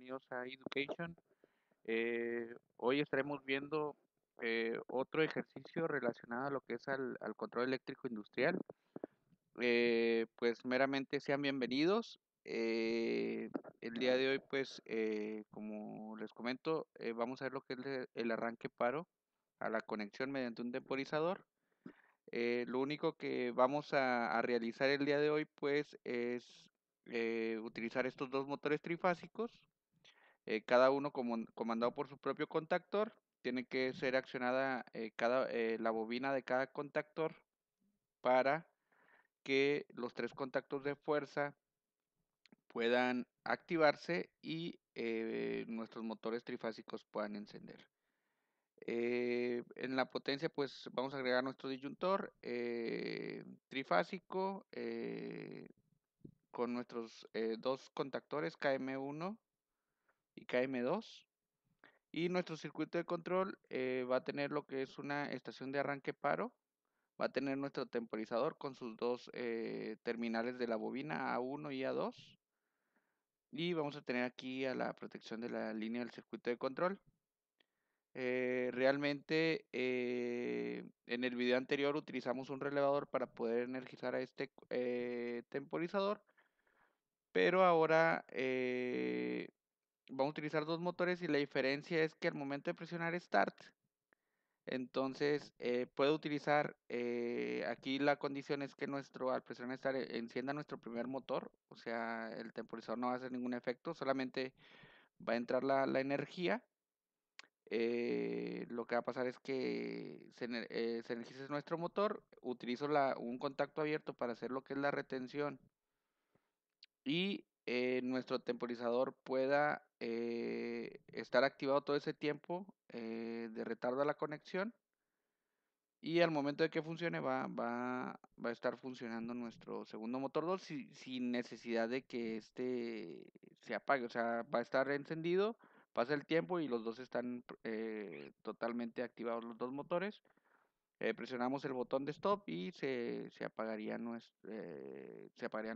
bienvenidos a Education. Eh, hoy estaremos viendo eh, otro ejercicio relacionado a lo que es al, control eléctrico industrial. Eh, pues meramente sean bienvenidos. el día de hoy, pues, como les comento, vamos a ver lo que es el arranque paro a la conexión mediante un temporizador. lo único que vamos a, a, realizar el día de hoy, pues, es utilizar estos dos motores trifásicos, eh, cada uno comandado por su propio contactor. Tiene que ser accionada eh, cada, la bobina de cada contactor para que los tres contactos de fuerza puedan activarse y nuestros motores trifásicos puedan encender. en la potencia pues vamos a agregar nuestro disyuntor trifásico con nuestros eh, dos contactores KM1 y KM2. Y nuestro circuito de control eh, va a tener lo que es una estación de arranque paro. Va a tener nuestro temporizador con sus dos eh, terminales de la bobina A1 y A2. Y vamos a tener aquí a la protección de la línea del circuito de control. realmente en el video anterior utilizamos un relevador para poder energizar a este temporizador pero ahora eh, vamos a utilizar dos motores y la diferencia es que al momento de presionar Start, entonces eh, puedo utilizar, eh, aquí la condición es que nuestro, al presionar Start, encienda nuestro primer motor, o sea, el temporizador no va a hacer ningún efecto, solamente va a entrar la, energía. lo que va a pasar es que se, se energiza nuestro motor, utilizo un contacto abierto para hacer lo que es la retención y eh, nuestro temporizador pueda eh, estar activado todo ese tiempo eh, de retardo a la conexión y al momento de que funcione va, va, va a estar funcionando nuestro segundo motor 2 sin necesidad de que este se apague, o sea, va a estar encendido, pasa el tiempo y los dos están totalmente activados los dos motores. presionamos el botón de stop y se, se, se apagarían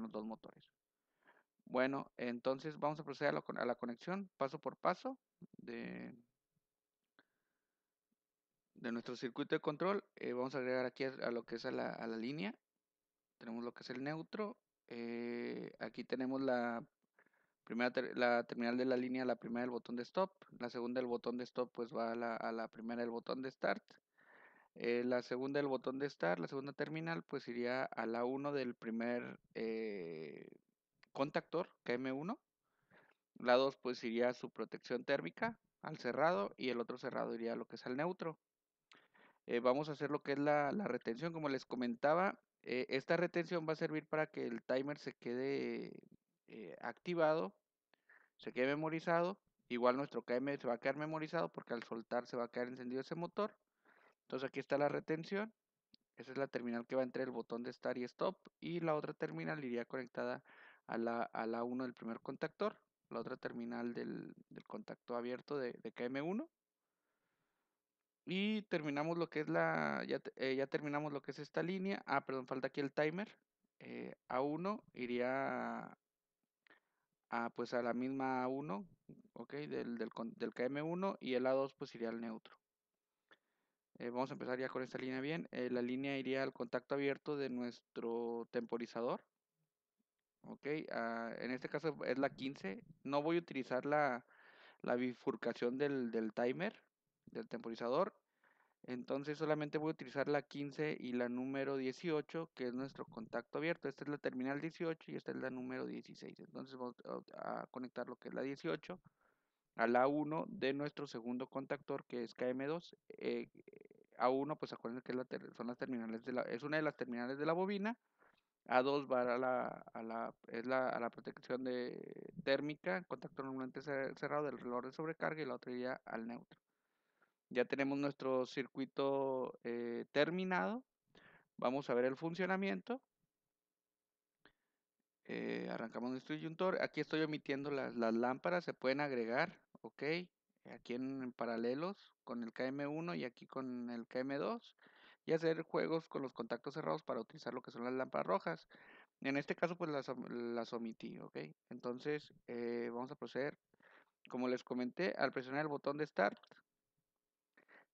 los dos motores. Bueno, entonces vamos a proceder a la, conexión paso por paso de, de nuestro circuito de control. Eh, vamos a agregar aquí a, lo que es a la, línea. Tenemos lo que es el neutro. Eh, aquí tenemos la primera la terminal de la línea, la primera del botón de stop. La segunda el botón de stop pues va a la, primera del botón de start. Eh, la segunda del botón de start, la segunda terminal pues iría a la 1 del primer contactor KM1. La 2 pues iría su protección térmica al cerrado y el otro cerrado iría lo que es al neutro. Eh, vamos a hacer lo que es la, retención, como les comentaba. Eh, esta retención va a servir para que el timer se quede eh, activado, se quede memorizado. Igual nuestro KM se va a quedar memorizado porque al soltar se va a quedar encendido ese motor. Entonces aquí está la retención. Esa es la terminal que va entre el botón de Start y Stop. Y la otra terminal iría conectada a la, a la 1 del primer contactor, la otra terminal del, contacto abierto de, KM1. Y terminamos lo que es la, ya, eh, ya, terminamos lo que es esta línea. Ah, perdón, falta aquí el timer. Eh, A1 iría a, pues a la misma A1, ok, del, del, KM1 y el A2 pues iría al neutro. Eh, vamos a empezar ya con esta línea bien. la línea iría al contacto abierto de nuestro temporizador. Ok, ah, en este caso es la 15. No voy a utilizar la, bifurcación del, timer, del temporizador. Entonces solamente voy a utilizar la 15 y la número 18, que es nuestro contacto abierto. Esta es la terminal 18 y esta es la número 16. Entonces vamos a conectar lo que es la 18 a la 1 de nuestro segundo contactor, que es KM2. Eh, A1, pues acuérdense que son las terminales de la, es una de las terminales de la bobina. A2 va a la, a la, es la, a la protección de térmica, contacto normalmente cerrado del reloj de sobrecarga y la otra iría al neutro. Ya tenemos nuestro circuito eh, terminado. Vamos a ver el funcionamiento. Eh, arrancamos nuestro disyuntor. Aquí estoy omitiendo las, las, lámparas, se pueden agregar, ok. Aquí en, en paralelos con el KM1 y aquí con el KM2 y hacer juegos con los contactos cerrados para utilizar lo que son las lámparas rojas. En este caso, pues las, las omití, ¿ok? Entonces, eh, vamos a proceder. como les comenté, al presionar el botón de Start,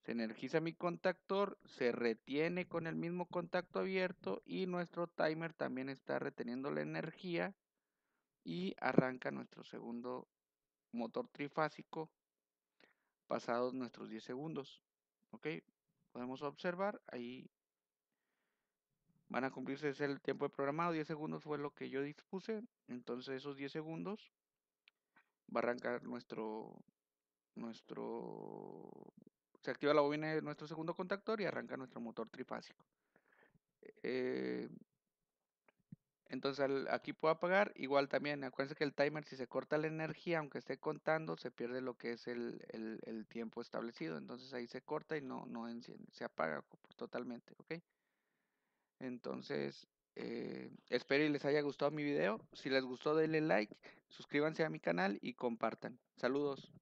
se energiza mi contactor, se retiene con el mismo contacto abierto y nuestro timer también está reteniendo la energía y arranca nuestro segundo motor trifásico pasados nuestros 10 segundos. Ok, podemos observar ahí van a cumplirse el tiempo de programado, 10 segundos fue lo que yo dispuse, entonces esos 10 segundos va a arrancar nuestro nuestro se activa la bobina de nuestro segundo contactor y arranca nuestro motor trifásico. Eh, entonces aquí puedo apagar. Igual también, acuérdense que el timer, si se corta la energía, aunque esté contando, se pierde lo que es el, el, tiempo establecido. Entonces ahí se corta y no, no enciende, se apaga totalmente, ¿ok? Entonces, eh, espero y les haya gustado mi video. Si les gustó, denle like, suscríbanse a mi canal y compartan. Saludos.